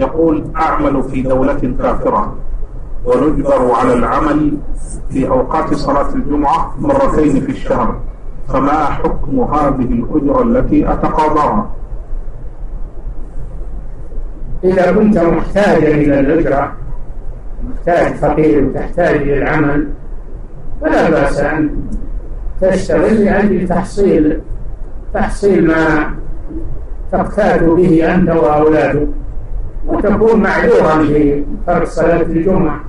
يقول أعمل في دولة كافرة ونجبر على العمل في أوقات صلاة الجمعة مرتين في الشهر. فما حكم هذه الأجرة التي أتقاضاها؟ إذا كنت محتاجا إلى الأجرة محتاج فقير تحتاج إلى العمل فلا بأس أن تشتغل لأجل تحصيل تحصيل ما تقتات به أنت وأولادك وتكون معذورا في فرض صلاة الجمعة.